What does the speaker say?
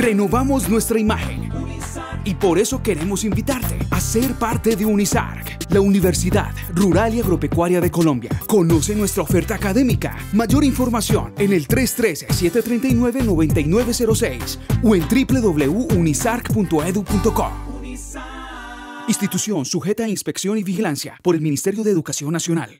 Renovamos nuestra imagen y por eso queremos invitarte a ser parte de Unisarc, la Universidad Rural y Agropecuaria de Colombia. Conoce nuestra oferta académica. Mayor información en el 313-739-9906 o en www.unisarc.edu.co. Institución sujeta a inspección y vigilancia por el Ministerio de Educación Nacional.